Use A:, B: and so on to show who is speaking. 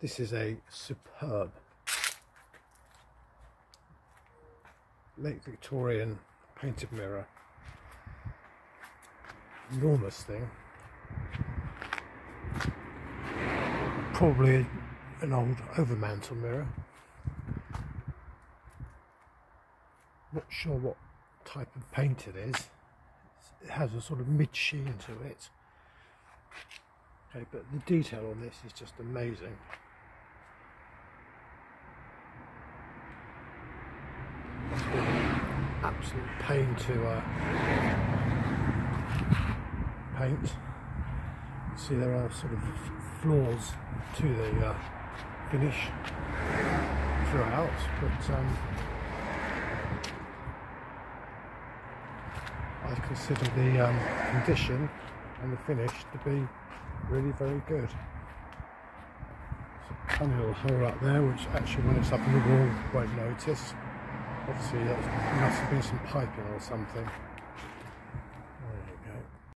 A: This is a superb late Victorian painted mirror. Enormous thing. Probably an old overmantel mirror. Not sure what type of paint it is. It has a sort of mid sheen to it. Okay, but the detail on this is just amazing. Absolute pain to uh, paint. See there are sort of flaws to the uh, finish throughout, but um, I consider the um, condition and the finish to be really very good. There's a tiny little hole up there which actually when it's up in the wall won't notice. Obviously there must have been some piping or something.